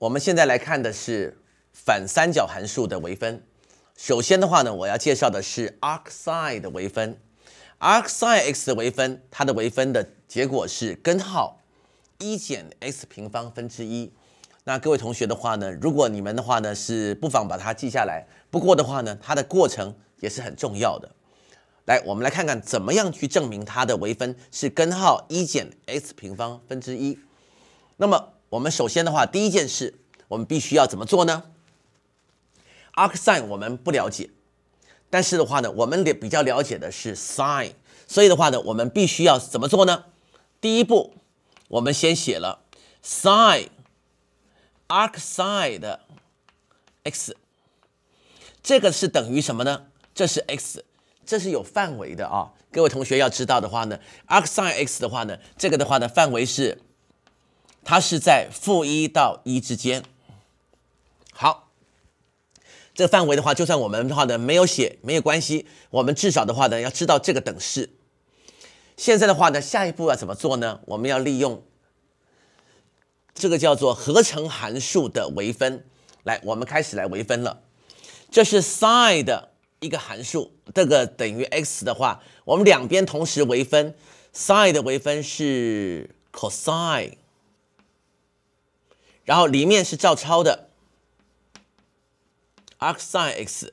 我们现在来看的是反三角函数的微分。首先的话呢，我要介绍的是 arcsine 的微分。arcsine x 的微分，它的微分的结果是根号一减 x 平方分之一。那各位同学的话呢，如果你们的话呢是不妨把它记下来。不过的话呢，它的过程也是很重要的。来，我们来看看怎么样去证明它的微分是根号一减 x 平方分之一。那么我们首先的话，第一件事，我们必须要怎么做呢？arc sin 我们不了解，但是的话呢，我们也比较了解的是 sin，所以的话呢，我们必须要怎么做呢？第一步，我们先写了 sin arc sin 的 x，这个是等于什么呢？这是 x。这是有范围的啊，各位同学要知道的话呢，arc sin x 的话呢，这个的话呢，范围是它是在负一到一之间。好，这个范围的话，就算我们的话呢没有写没有关系，我们至少的话呢要知道这个等式。现在的话呢，下一步要怎么做呢？我们要利用这个叫做合成函数的微分，来，我们开始来微分了。这是 sin 的。一个函数，这个等于 x 的话，我们两边同时微分，sin 的微分是 cosine，然后里面是照抄的，arcsin x，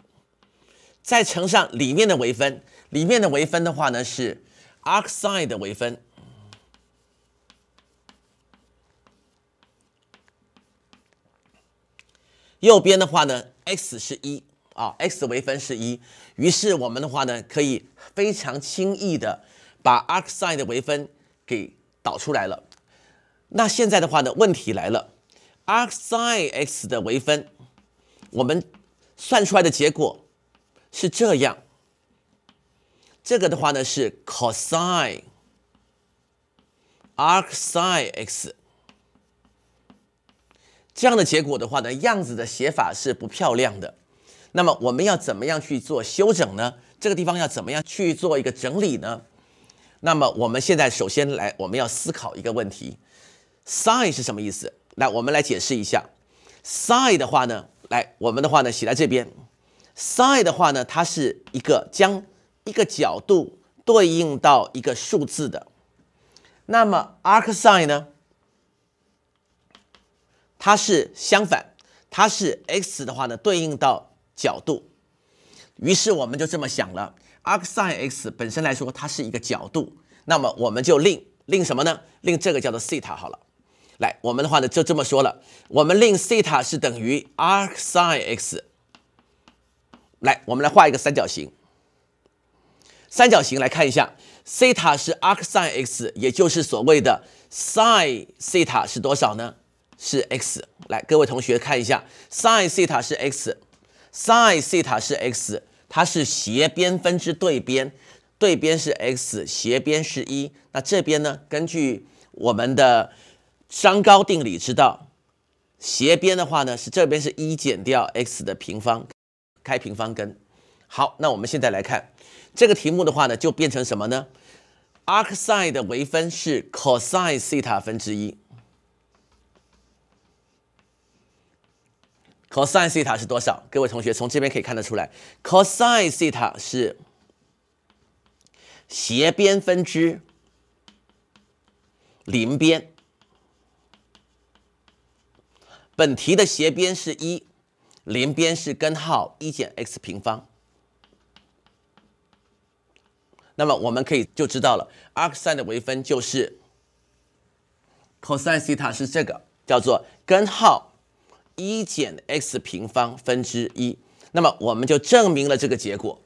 再乘上里面的微分，里面的微分的话呢是 arcsin 的微分，右边的话呢 x 是一。啊，x 微分是一，于是我们的话呢，可以非常轻易的把 arcsin 的微分给导出来了。那现在的话呢，问题来了 arcsin x 的微分，我们算出来的结果是这样。这个的话呢是 cosine arcsin x，这样的结果的话呢，样子的写法是不漂亮的。那么我们要怎么样去做修整呢？这个地方要怎么样去做一个整理呢？那么我们现在首先来，我们要思考一个问题：sin 是什么意思？来，我们来解释一下。sin 的话呢，来，我们的话呢写在这边。sin 的话呢，它是一个将一个角度对应到一个数字的。那么 arcsi 呢，它是相反，它是 x 的话呢对应到。角度，于是我们就这么想了，arcsin x 本身来说它是一个角度，那么我们就令令什么呢？令这个叫做西塔好了。来，我们的话呢就这么说了，我们令西塔是等于 arcsine x。来，我们来画一个三角形。三角形来看一下，西塔是 arcsine x，也就是所谓的 sin 西塔是多少呢？是 x。来，各位同学看一下，sin 西塔是 x。sin 西塔是 x，它是斜边分之对边，对边是 x，斜边是一。那这边呢？根据我们的商高定理知道，斜边的话呢是这边是一减掉 x 的平方，开平方根。好，那我们现在来看这个题目的话呢，就变成什么呢？arcsine 的微分是 cosine 西塔分之一。cosine 西塔是多少？各位同学从这边可以看得出来，cosine 西塔是斜边分之邻边。本题的斜边是一，邻边是根号一减 x 平方。那么我们可以就知道了，arcsin 的微分就是 cos 西塔是这个，叫做根号。一减 x 平方分之一，那么我们就证明了这个结果。